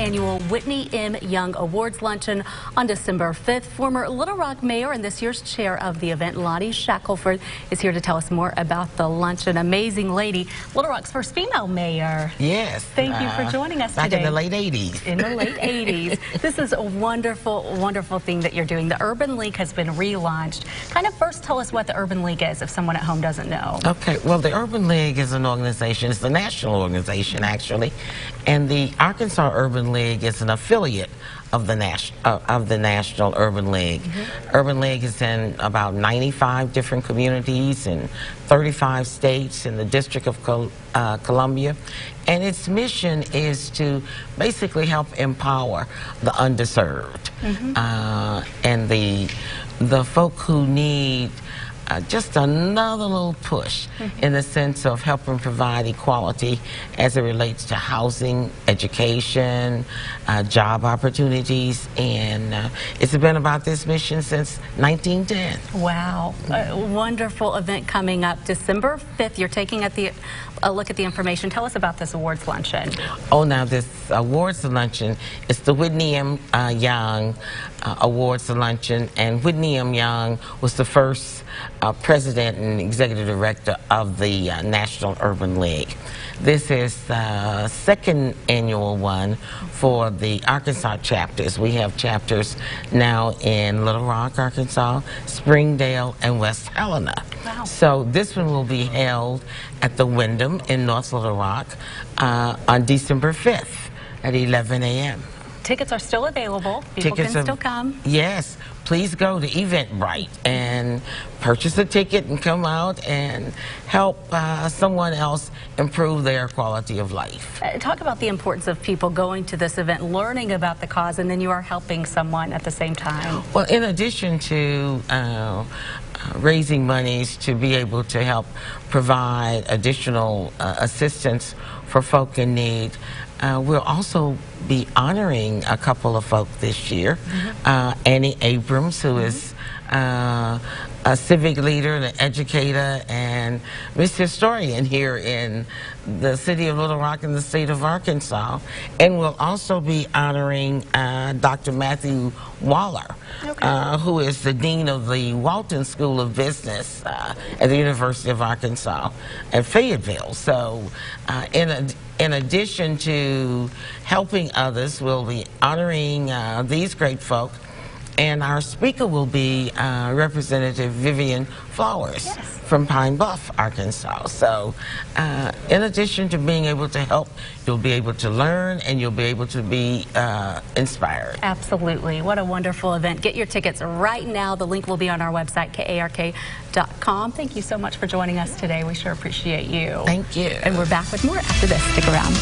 annual Whitney M. Young Awards Luncheon on December 5th. Former Little Rock Mayor and this year's chair of the event, Lottie Shackelford, is here to tell us more about the luncheon. Amazing lady, Little Rock's first female mayor. Yes. Thank you for uh, joining us back today. in the late 80s. In the late 80s. This is a wonderful, wonderful thing that you're doing. The Urban League has been relaunched. Kind of first tell us what the Urban League is if someone at home doesn't know. Okay, well, the Urban League is an organization, it's a national organization actually, and the Arkansas Urban League is an affiliate of the, Nas- uh, of the National Urban League. Urban League is in about 95 different communities in 35 states in the District of Col- uh, Columbia, and its mission is to basically help empower the underserved uh, and the, the folk who need uh, just another little push in the sense of helping provide equality as it relates to housing, education, uh, job opportunities, and uh, it's been about this mission since 1910. Wow, a wonderful event coming up December 5th. You're taking at the a look at the information. Tell us about this awards luncheon. Oh, now this awards luncheon is the Whitney M. Uh, Young uh, Awards luncheon, and Whitney M. Young was the first uh, president and executive director of the uh, National Urban League. This is the second annual one for the Arkansas chapters. We have chapters now in Little Rock, Arkansas, Springdale, and West Helena. Wow. So this one will be held at the Wyndham in North Little Rock uh, on December 5th at 11 a.m. Tickets are still available. People can are- still come. Yes, please go to Eventbrite and purchase a ticket and come out and help uh, someone else improve their quality of life. Uh, Talk about the importance of people going to this event, learning about the cause, and then you are helping someone at the same time. Well, in addition to uh, uh, raising monies to be able to help provide additional uh, assistance for folk in need, uh, we'll also be honoring a couple of folk this year. Uh, Annie Abrams, who is uh, a civic leader and an educator and Miss Historian here in the city of Little Rock in the state of Arkansas. And we'll also be honoring uh, Dr. Matthew Waller, uh, who is the dean of the Walton School of Business uh, at the University of Arkansas at Fayetteville. So, uh, in, a, in addition to helping others, we'll be honoring uh, these great folk. And our speaker will be uh, Representative Vivian Flowers Yes. from Pine Bluff, Arkansas. So, uh, in addition to being able to help, you'll be able to learn and you'll be able to be uh, inspired. Absolutely. What a wonderful event. Get your tickets right now. The link will be on our website, kark.com. Thank you so much for joining us today. We sure appreciate you. Thank you. And we're back with more after this. Stick around.